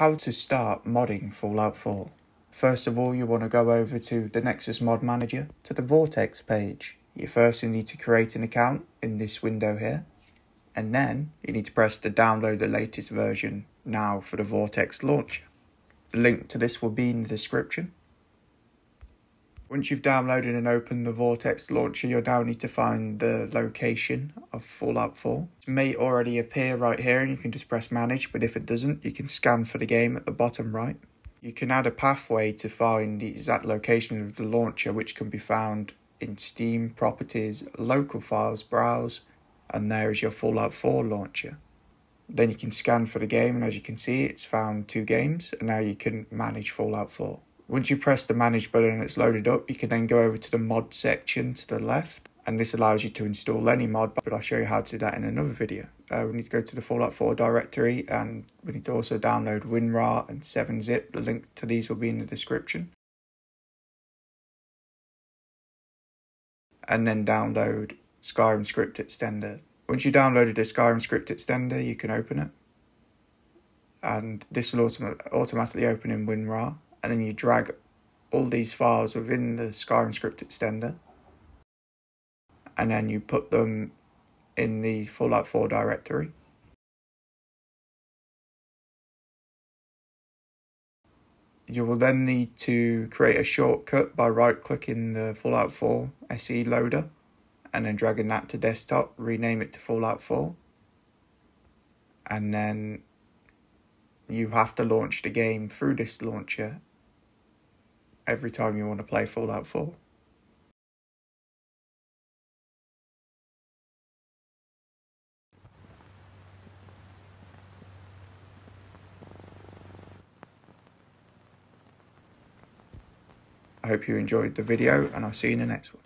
how to start modding Fallout 4. First of all, you want to go over to the Nexus Mod Manager to the Vortex page. You first need to create an account in this window here, and then you need to press the download the latest version now for the Vortex launcher. The link to this will be in the description. Once you've downloaded and opened the Vortex launcher, you'll now need to find the location of Fallout 4. It may already appear right here and you can just press manage, but if it doesn't, you can scan for the game at the bottom right. You can add a pathway to find the exact location of the launcher, which can be found in Steam, Properties, Local Files, Browse, and there is your Fallout 4 launcher. Then you can scan for the game, and as you can see, it's found two games, and now you can manage Fallout 4. Once you press the manage button and it's loaded up, you can then go over to the mod section to the left and this allows you to install any mod, but I'll show you how to do that in another video. Uh, we need to go to the Fallout 4 directory and we need to also download WinRAR and 7-zip. The link to these will be in the description. And then download Skyrim Script Extender. Once you downloaded the Skyrim Script Extender, you can open it. And this will autom automatically open in WinRAR and then you drag all these files within the Skyrim script extender and then you put them in the Fallout 4 directory. You will then need to create a shortcut by right clicking the Fallout 4 SE loader and then dragging that to desktop, rename it to Fallout 4 and then you have to launch the game through this launcher every time you want to play Fallout 4. I hope you enjoyed the video and I'll see you in the next one.